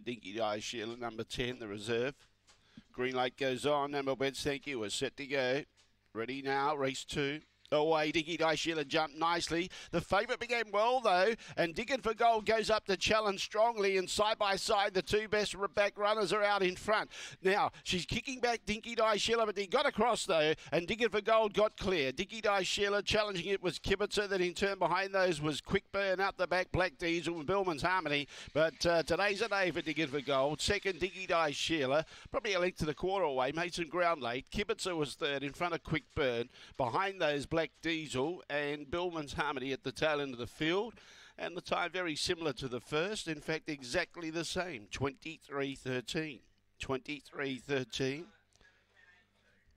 Dinky Di Sheila, number 10, the reserve. Green light goes on. Number beds, thank you. We're set to go. Ready now, race two. Away, Dinky Di Sheila jumped nicely. The favourite began well though, and Digging for Gold goes up to challenge strongly. And side by side, the two best back runners are out in front. Now she's kicking back Dinky Di Sheila, but he got across though, and Digging for Gold got clear. Dinky Di Sheila challenging it was Kibitzer. Then in turn behind those was Quick Burn out the back, Black Diesel and Billman's Harmony. But uh, today's a day for Digging for Gold. Second, Dinky Di Sheila, probably a length to the quarter away, made some ground late. Kibitzer was third in front of Quick Burn. Behind those, Black Black Diesel and Billman's Harmony at the tail end of the field. And the time very similar to the first, in fact, exactly the same 23 13. 23 13.